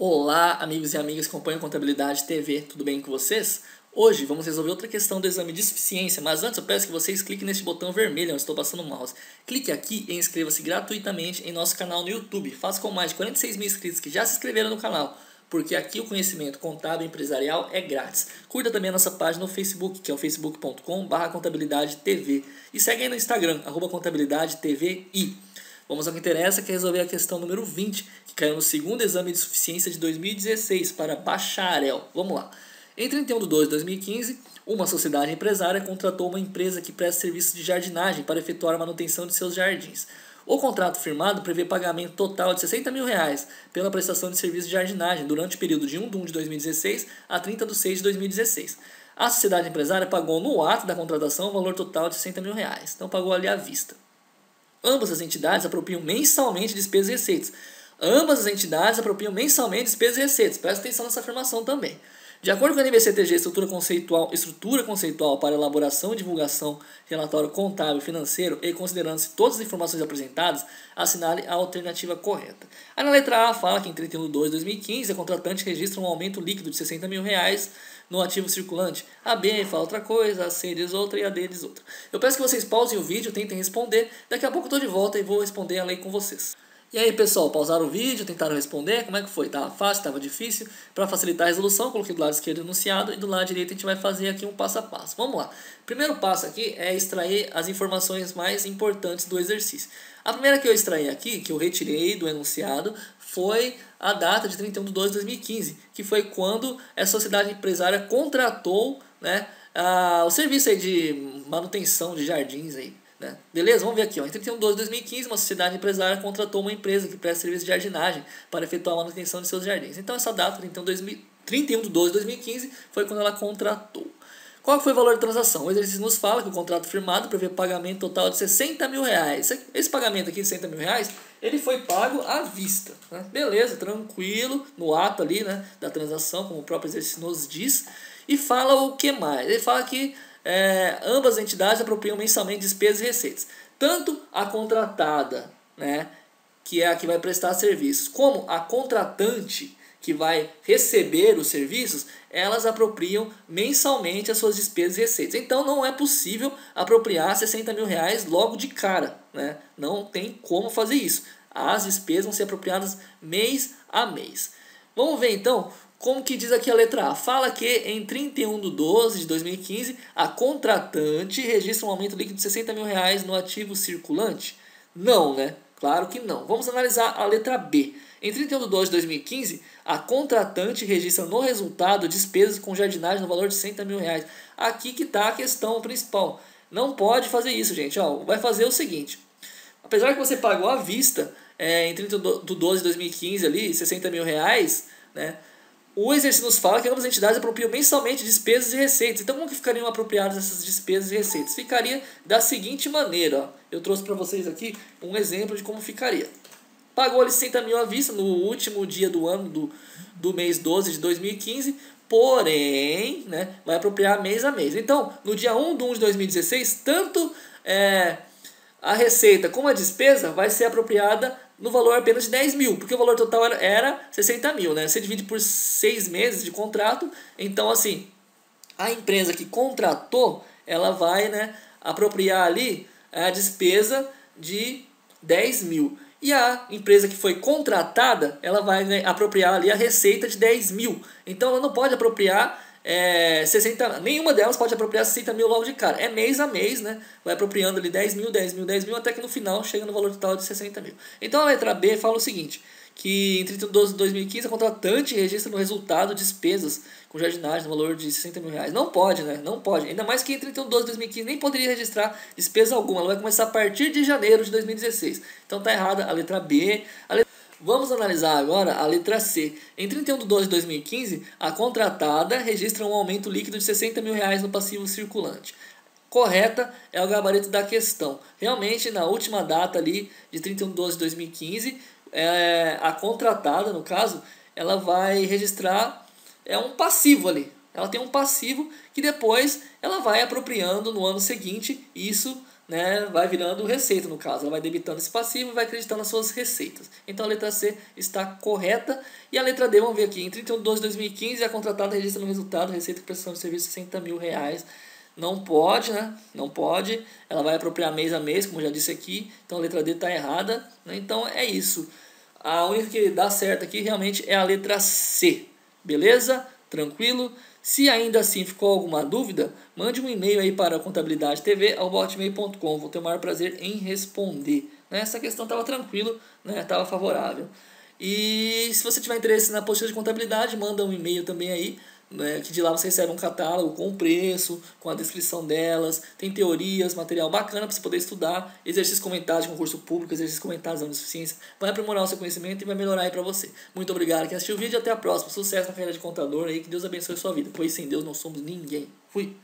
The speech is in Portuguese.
Olá, amigos e amigas que acompanham Contabilidade TV, tudo bem com vocês? Hoje vamos resolver outra questão do exame de suficiência, mas antes eu peço que vocês cliquem nesse botão vermelho onde estou passando o mouse. Clique aqui e inscreva-se gratuitamente em nosso canal no YouTube. Faça com mais de 46 mil inscritos que já se inscreveram no canal, porque aqui o conhecimento contábil empresarial é grátis. Curta também a nossa página no Facebook, que é o facebook.com.br contabilidade TV. E segue aí no Instagram, arroba contabilidade TV e... Vamos ao que interessa, que é resolver a questão número 20, que caiu no segundo exame de suficiência de 2016 para bacharel. Vamos lá. Em 31 de 2 de 2015, uma sociedade empresária contratou uma empresa que presta serviços de jardinagem para efetuar a manutenção de seus jardins. O contrato firmado prevê pagamento total de 60 mil reais pela prestação de serviços de jardinagem durante o período de 1 de 1 de 2016 a 30 de 6 de 2016. A sociedade empresária pagou no ato da contratação o valor total de 60 mil reais, então pagou ali à vista. Ambas as entidades apropriam mensalmente despesas e receitas. Ambas as entidades apropriam mensalmente despesas e receitas. Presta atenção nessa afirmação também. De acordo com a NBCTG, estrutura conceitual, estrutura conceitual para elaboração e divulgação de relatório contábil financeiro e considerando-se todas as informações apresentadas, assinale a alternativa correta. Aí na letra A fala que em 31 de 2 de 2015 a contratante registra um aumento líquido de 60 mil reais no ativo circulante. A B fala outra coisa, a C diz outra e a D diz outra. Eu peço que vocês pausem o vídeo, tentem responder. Daqui a pouco eu estou de volta e vou responder a lei com vocês. E aí, pessoal, pausaram o vídeo, tentaram responder? Como é que foi? Tava fácil, tava difícil? Para facilitar a resolução, coloquei do lado esquerdo enunciado e do lado direito a gente vai fazer aqui um passo a passo. Vamos lá. Primeiro passo aqui é extrair as informações mais importantes do exercício. A primeira que eu extraí aqui, que eu retirei do enunciado, foi a data de 31 de 2 de 2015, que foi quando a sociedade empresária contratou né, a, o serviço aí de manutenção de jardins aí. Né? Beleza? Vamos ver aqui. Ó. Em 31 de 12 de 2015, uma sociedade empresária contratou uma empresa que presta serviço de jardinagem para efetuar a manutenção de seus jardins. Então, essa data, 31 de 12 de 2015, foi quando ela contratou. Qual foi o valor da transação? O exercício nos fala que o contrato firmado prevê pagamento total de 60 mil reais. Esse pagamento aqui de 60 mil reais, ele foi pago à vista. Né? Beleza, tranquilo, no ato ali né, da transação, como o próprio exercício nos diz. E fala o que mais? Ele fala que é, ambas as entidades apropriam mensalmente despesas e receitas. Tanto a contratada, né, que é a que vai prestar serviços, como a contratante, que vai receber os serviços, elas apropriam mensalmente as suas despesas e receitas. Então não é possível apropriar 60 mil reais logo de cara. Né? Não tem como fazer isso. As despesas vão ser apropriadas mês a mês. Vamos ver então como que diz aqui a letra A? Fala que em 31 de 12 de 2015, a contratante registra um aumento líquido de 60 mil reais no ativo circulante? Não, né? Claro que não. Vamos analisar a letra B. Em 31 de 12 de 2015, a contratante registra no resultado despesas com jardinagem no valor de 60 mil reais. Aqui que está a questão principal. Não pode fazer isso, gente. Ó, vai fazer o seguinte. Apesar que você pagou à vista é, em 30 de 12 de 2015 ali, 60 mil reais, né? O exercício nos fala que ambas as entidades apropriam mensalmente despesas e receitas. Então, como que ficariam apropriadas essas despesas e receitas? Ficaria da seguinte maneira. Ó. Eu trouxe para vocês aqui um exemplo de como ficaria. Pagou ali 60 mil à vista no último dia do ano do, do mês 12 de 2015, porém, né, vai apropriar mês a mês. Então, no dia 1 de 1 de 2016, tanto é, a receita como a despesa vai ser apropriada no valor apenas de 10 mil, porque o valor total era, era 60 mil, né? Você divide por seis meses de contrato, então assim, a empresa que contratou, ela vai né, apropriar ali a despesa de 10 mil. E a empresa que foi contratada, ela vai né, apropriar ali a receita de 10 mil. Então ela não pode apropriar é, 60, nenhuma delas pode apropriar 60 mil logo de cara. É mês a mês, né? Vai apropriando ali 10 mil, 10 mil, 10 mil, até que no final chega no valor total de 60 mil. Então a letra B fala o seguinte, que em 31 de 2015 a contratante registra no resultado despesas com jardinagem no valor de 60 mil reais. Não pode, né? Não pode. Ainda mais que em 31 de 2015 nem poderia registrar despesa alguma. Ela vai começar a partir de janeiro de 2016. Então tá errada a letra B. A letra Vamos analisar agora a letra C. Em 31 de 12 de 2015, a contratada registra um aumento líquido de 60 mil reais no passivo circulante. Correta é o gabarito da questão. Realmente, na última data ali, de 31 de 12 de 2015, é, a contratada, no caso, ela vai registrar é um passivo ali. Ela tem um passivo que depois ela vai apropriando no ano seguinte, isso né, vai virando receita no caso. Ela vai debitando esse passivo e vai acreditando nas suas receitas. Então a letra C está correta. E a letra D, vamos ver aqui, em 31 de 2 de 2015, a contratada registra no resultado receita de prestação de serviço 60 mil reais. Não pode, né? Não pode. Ela vai apropriar mês a mês, como já disse aqui. Então a letra D está errada. Né? Então é isso. A única que dá certo aqui realmente é a letra C. Beleza? Tranquilo? Se ainda assim ficou alguma dúvida, mande um e-mail aí para contabilidade.tv@hotmail.com. Vou ter o maior prazer em responder. Né? Essa questão estava tranquilo, né? Estava favorável. E se você tiver interesse na postura de contabilidade, manda um e-mail também aí né, que de lá você recebe um catálogo com o preço, com a descrição delas, tem teorias, material bacana para você poder estudar, exercícios comentados de concurso público, exercícios comentados de deficiência, vai aprimorar o seu conhecimento e vai melhorar aí para você. Muito obrigado quem assistiu o vídeo até a próxima. Sucesso na carreira de contador aí, que Deus abençoe a sua vida, pois sem Deus não somos ninguém. Fui!